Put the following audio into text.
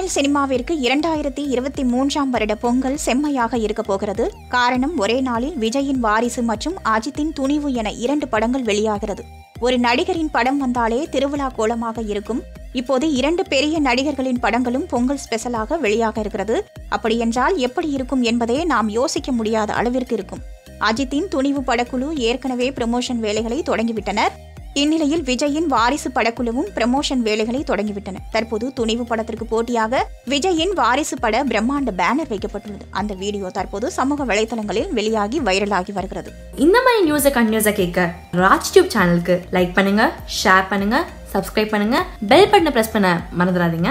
தமிழ் சினிமாவிற்கு இரண்டாயிரத்தி இருபத்தி மூன்றாம் வருட பொங்கல் செம்மையாக இருக்க போகிறது. காரணம் ஒரே நாளில் விஜயின் வாரிசு மற்றும் அஜித்தின் துணிவு என இரண்டு படங்கள் வெளியாகிறது. ஒரு நடிகரின் படம் வந்தாலே திருவிழா கோலமாக இருக்கும். இப்போது இரண்டு பெரிய நடிகர்களின் படங்களும் பொங்கல் ஸ்பெஷலாக வெளியாக இருக்கிறது. அப்படியென்றால் எப்படி இருக்கும் என்பதே நாம் யோசிக்க முடியாத அளவிற்கு இருக்கும். அஜித்தின் துணிவு படக்குழு ஏற்கனவே ப்ரமோஷன் வேலைகளை தொடங்கிவிட்டனர். இந்நிலையில் விஜயின் வாரிசு படக்குழுவும் ப்ரமோஷன் வேலைகளை தொடங்கிவிட்டன. தற்போது துணிவு படத்திற்கு போட்டியாக விஜயின் வாரிசு பட பிரம்மாண்ட பேனர் வைக்கப்பட்டுள்ளது. அந்த வீடியோ தற்போது சமூக வலைதளங்களில் வெளியாகி வைரலாகி வருகிறது. இந்த மாதிரி நியூஸை கண்டினியூஸாக கேட்க ராஜ் டியூப் சேனலுக்கு லைக் பண்ணுங்க ஷேர் பண்ணுங்க சப்ஸ்கிரைப் பண்ணுங்க பெல் பட்டனை பிரஸ் பண்ண மறந்துடாதீங்க.